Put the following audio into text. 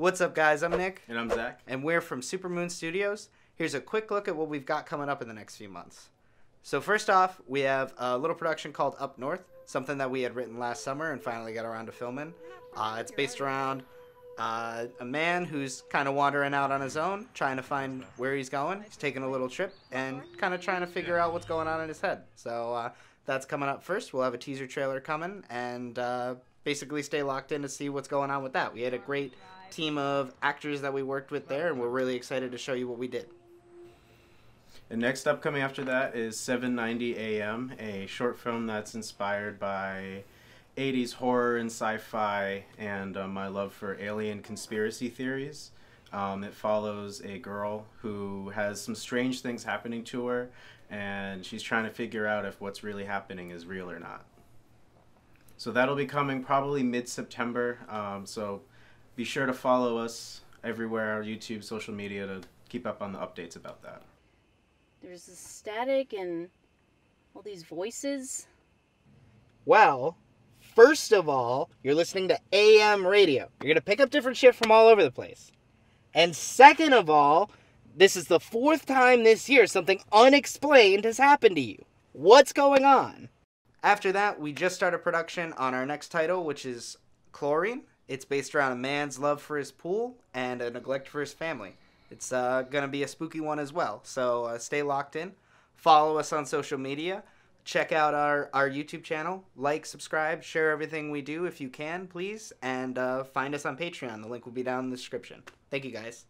What's up, guys? I'm Nick, And I'm Zach. and we're from Supermoon Studios. Here's a quick look at what we've got coming up in the next few months. So, first off, we have a little production called Up North, something that we had written last summer and finally got around to filming. Uh, it's based around uh, a man who's kind of wandering out on his own, trying to find where he's going. He's taking a little trip and kind of trying to figure out what's going on in his head. So, uh, that's coming up first. We'll have a teaser trailer coming and uh, basically stay locked in to see what's going on with that. We had a great team of actors that we worked with there, and we're really excited to show you what we did. And next up, coming after that, is 790 AM, a short film that's inspired by 80s horror and sci fi and uh, my love for alien conspiracy theories. Um, it follows a girl who has some strange things happening to her, and she's trying to figure out if what's really happening is real or not. So that'll be coming probably mid September. Um, so be sure to follow us everywhere YouTube, social media to keep up on the updates about that. There's the static and all these voices. Well, first of all, you're listening to AM radio. You're going to pick up different shit from all over the place. And second of all, this is the fourth time this year something unexplained has happened to you. What's going on? After that, we just started production on our next title, which is Chlorine. It's based around a man's love for his pool and a neglect for his family. It's uh, going to be a spooky one as well. So uh, stay locked in. Follow us on social media. Check out our, our YouTube channel. Like, subscribe, share everything we do if you can, please. And uh, find us on Patreon. The link will be down in the description. Thank you, guys.